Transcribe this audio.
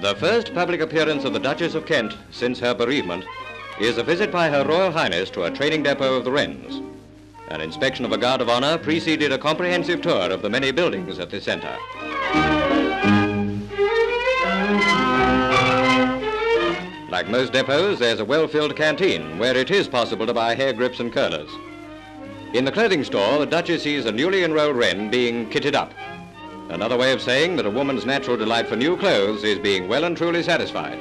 The first public appearance of the Duchess of Kent since her bereavement is a visit by Her Royal Highness to a training depot of the Wrens. An inspection of a guard of honor preceded a comprehensive tour of the many buildings at the center. Like most depots, there's a well-filled canteen where it is possible to buy hair grips and curlers. In the clothing store, the Duchess sees a newly enrolled Wren being kitted up. Another way of saying that a woman's natural delight for new clothes is being well and truly satisfied.